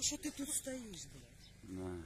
Что ты тут стоишь, блядь? Да.